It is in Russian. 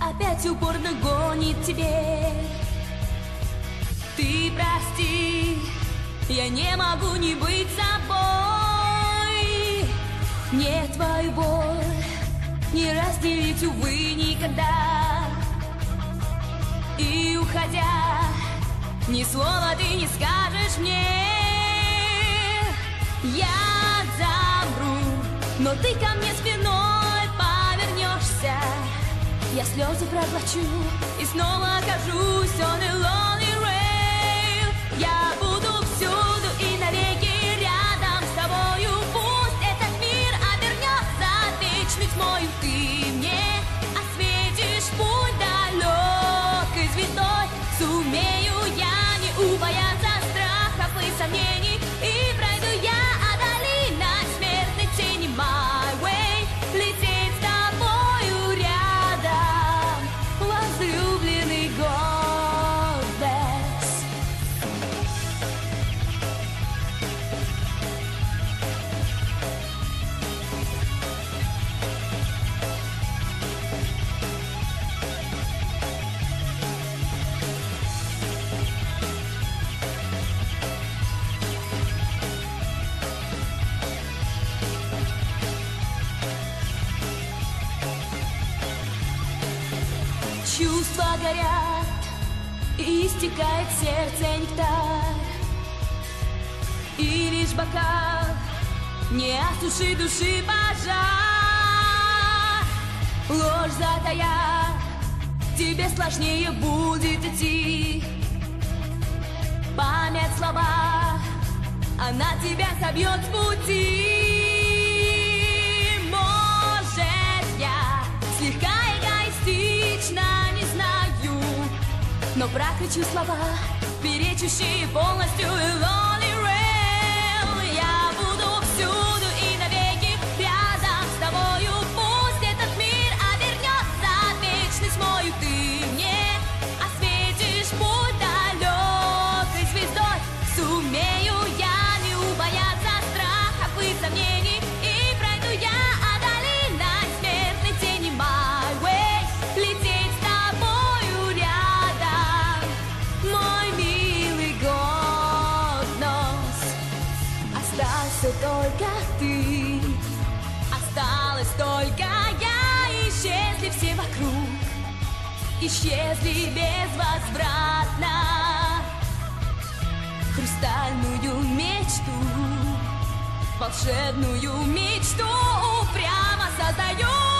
опять упорно гонит тебе. Ты прости, я не могу не быть собой. Не твою боль не разделить, увы, никогда. И уходя, ни слова ты не скажешь мне. Я замру, но ты ко мне спиной. Я слезы проглочу и снова окажусь on a lonely rail. Я буду всюду и навеки рядом с тобою. Пусть этот мир обернется вечной тьмою. Ты мне осветишь путь далекой звездой. Сумею горят, и истекает сердце нектар. И лишь бокал не осушит души пожар. Ложь затая, тебе сложнее будет идти. Память слова, она тебя собьет с пути. Прокричу слова, перечущие полностью ты, осталась только я. Исчезли все вокруг, исчезли безвозвратно. Хрустальную мечту, волшебную мечту прямо создаю.